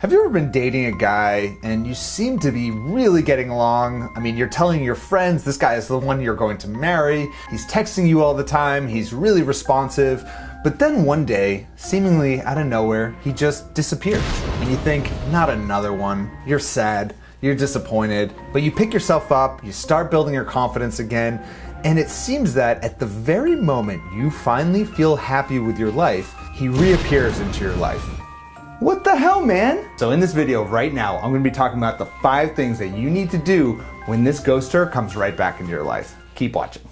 Have you ever been dating a guy and you seem to be really getting along? I mean, you're telling your friends this guy is the one you're going to marry, he's texting you all the time, he's really responsive, but then one day, seemingly out of nowhere, he just disappears. And you think, not another one. You're sad, you're disappointed, but you pick yourself up, you start building your confidence again, and it seems that at the very moment you finally feel happy with your life, he reappears into your life. What the hell, man? So in this video right now, I'm gonna be talking about the five things that you need to do when this ghoster comes right back into your life. Keep watching.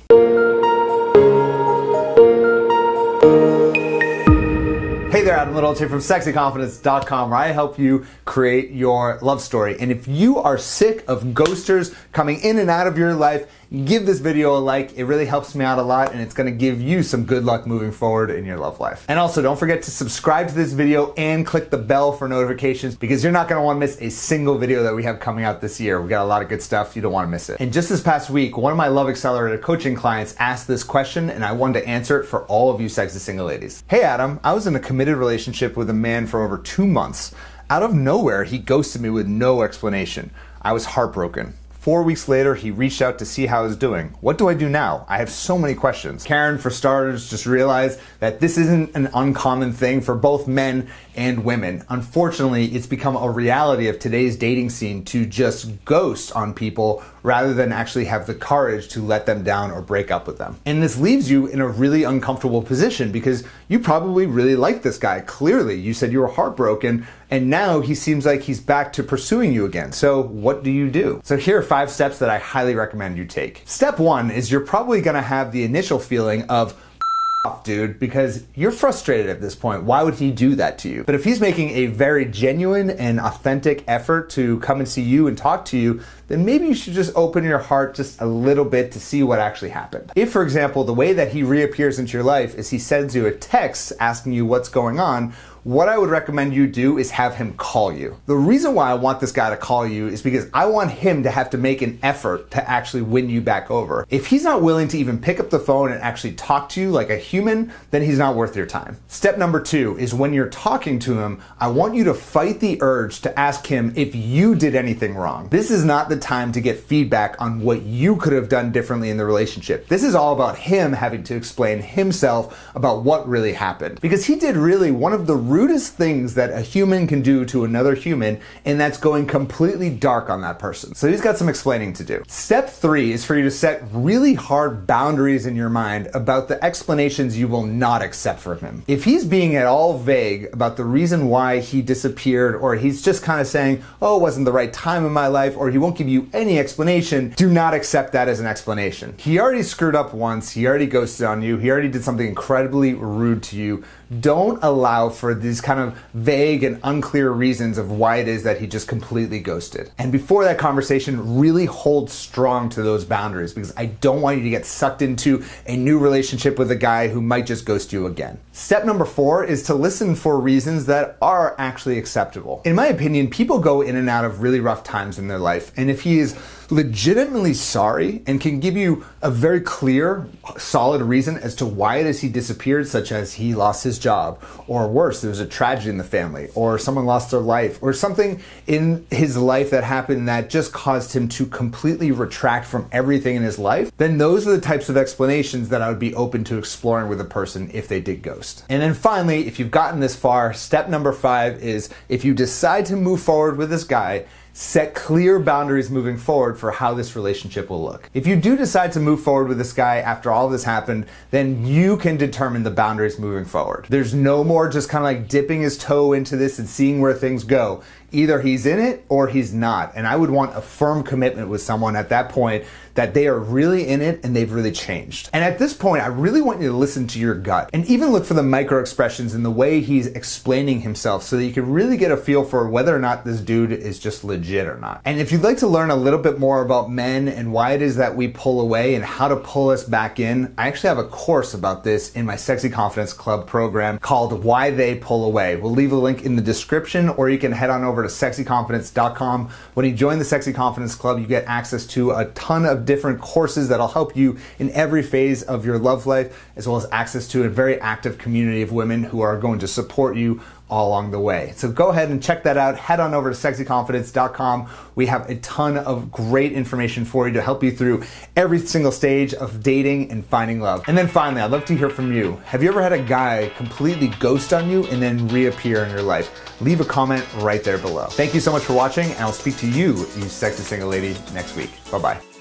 Hey there, Adam Littleton from sexyconfidence.com where I help you create your love story. And if you are sick of ghosters coming in and out of your life, give this video a like. It really helps me out a lot and it's gonna give you some good luck moving forward in your love life. And also don't forget to subscribe to this video and click the bell for notifications because you're not gonna wanna miss a single video that we have coming out this year. We got a lot of good stuff. You don't wanna miss it. And just this past week, one of my Love Accelerator coaching clients asked this question and I wanted to answer it for all of you sexy single ladies. Hey Adam, I was in a committed relationship with a man for over two months. Out of nowhere, he ghosted me with no explanation. I was heartbroken. Four weeks later, he reached out to see how I was doing. What do I do now? I have so many questions. Karen, for starters, just realized that this isn't an uncommon thing for both men and women. Unfortunately, it's become a reality of today's dating scene to just ghost on people rather than actually have the courage to let them down or break up with them. And this leaves you in a really uncomfortable position because you probably really like this guy. Clearly, you said you were heartbroken and now he seems like he's back to pursuing you again. So, what do you do? So, here are five steps that I highly recommend you take. Step one is you're probably gonna have the initial feeling of, dude, because you're frustrated at this point. Why would he do that to you? But if he's making a very genuine and authentic effort to come and see you and talk to you, then maybe you should just open your heart just a little bit to see what actually happened. If, for example, the way that he reappears into your life is he sends you a text asking you what's going on, what I would recommend you do is have him call you. The reason why I want this guy to call you is because I want him to have to make an effort to actually win you back over. If he's not willing to even pick up the phone and actually talk to you like a human, then he's not worth your time. Step number two is when you're talking to him, I want you to fight the urge to ask him if you did anything wrong. This is not the time to get feedback on what you could have done differently in the relationship. This is all about him having to explain himself about what really happened. Because he did really one of the rudest things that a human can do to another human, and that's going completely dark on that person. So he's got some explaining to do. Step three is for you to set really hard boundaries in your mind about the explanations you will not accept from him. If he's being at all vague about the reason why he disappeared, or he's just kind of saying, oh, it wasn't the right time in my life, or he won't give you any explanation, do not accept that as an explanation. He already screwed up once, he already ghosted on you, he already did something incredibly rude to you. Don't allow for these kind of vague and unclear reasons of why it is that he just completely ghosted. And before that conversation, really hold strong to those boundaries because I don't want you to get sucked into a new relationship with a guy who might just ghost you again. Step number four is to listen for reasons that are actually acceptable. In my opinion, people go in and out of really rough times in their life, and if he is legitimately sorry and can give you a very clear, solid reason as to why it is he disappeared, such as he lost his job, or worse, was a tragedy in the family, or someone lost their life, or something in his life that happened that just caused him to completely retract from everything in his life, then those are the types of explanations that I would be open to exploring with a person if they did ghost. And then finally, if you've gotten this far, step number five is if you decide to move forward with this guy, set clear boundaries moving forward for how this relationship will look. If you do decide to move forward with this guy after all this happened, then you can determine the boundaries moving forward. There's no more just kind of like dipping his toe into this and seeing where things go. Either he's in it or he's not. And I would want a firm commitment with someone at that point that they are really in it and they've really changed. And at this point, I really want you to listen to your gut and even look for the micro expressions in the way he's explaining himself so that you can really get a feel for whether or not this dude is just legit or not. And if you'd like to learn a little bit more about men and why it is that we pull away and how to pull us back in, I actually have a course about this in my Sexy Confidence Club program called Why They Pull Away. We'll leave a link in the description or you can head on over to sexyconfidence.com. When you join the Sexy Confidence Club, you get access to a ton of different courses that'll help you in every phase of your love life, as well as access to a very active community of women who are going to support you all along the way. So go ahead and check that out. Head on over to sexyconfidence.com. We have a ton of great information for you to help you through every single stage of dating and finding love. And then finally, I'd love to hear from you. Have you ever had a guy completely ghost on you and then reappear in your life? Leave a comment right there below. Thank you so much for watching, and I'll speak to you, you sexy single lady, next week. Bye bye.